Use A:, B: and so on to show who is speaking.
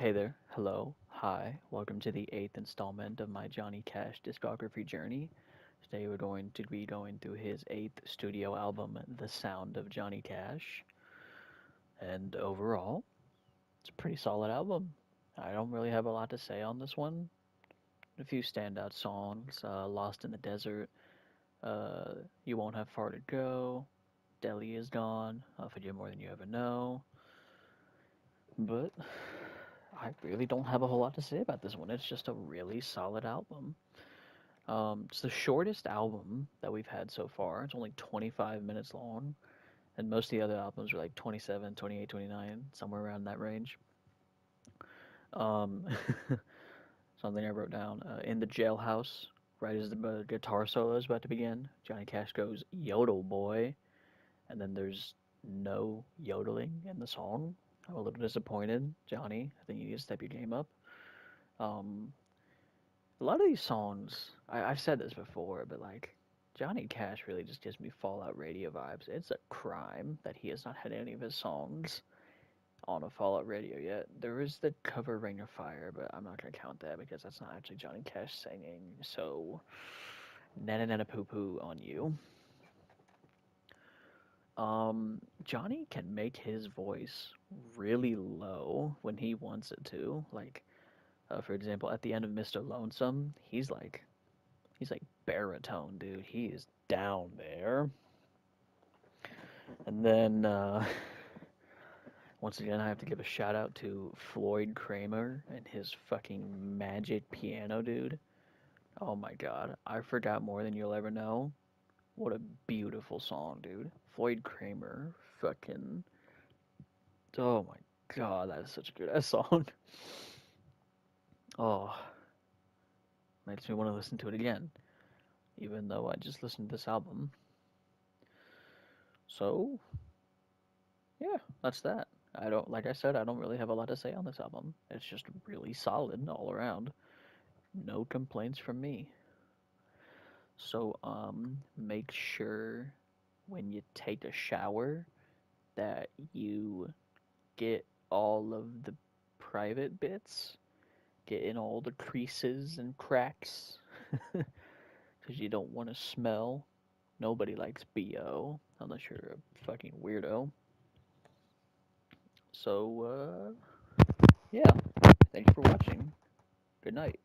A: Hey there, hello, hi, welcome to the eighth installment of my Johnny Cash discography journey. Today we're going to be going through his eighth studio album, The Sound of Johnny Cash. And overall, it's a pretty solid album. I don't really have a lot to say on this one. A few standout songs uh, Lost in the Desert, uh, You Won't Have Far to Go, Delia's Gone, I'll Forgive More Than You Ever Know. But I really don't have a whole lot to say about this one. It's just a really solid album. Um, it's the shortest album that we've had so far. It's only 25 minutes long. And most of the other albums are like 27, 28, 29, somewhere around that range. Um, something I wrote down. Uh, in the jailhouse, right as the guitar solo is about to begin, Johnny Cash goes, Yodel boy. And then there's no yodeling in the song, I'm a little disappointed, Johnny. I think you need to step your game up. Um, a lot of these songs, I, I've said this before, but like Johnny Cash really just gives me Fallout Radio vibes. It's a crime that he has not had any of his songs on a Fallout Radio yet. There is the cover Ring of Fire, but I'm not gonna count that because that's not actually Johnny Cash singing. So, nana nana poo poo on you. Um, Johnny can make his voice really low when he wants it to. Like, uh, for example, at the end of Mr. Lonesome, he's like, he's like baritone, dude. He is down there. And then, uh, once again, I have to give a shout out to Floyd Cramer and his fucking magic piano, dude. Oh my god, I forgot more than you'll ever know. What a beautiful song, dude. Floyd Cramer, fucking. Oh my god, that is such a good ass song. Oh, makes me want to listen to it again, even though I just listened to this album. So, yeah, that's that. I don't, like I said, I don't really have a lot to say on this album. It's just really solid all around. No complaints from me. So um, make sure when you take a shower that you get all of the private bits, get in all the creases and cracks, because you don't want to smell. Nobody likes BO unless you're a fucking weirdo. So, uh, yeah. Thanks for watching. Good night.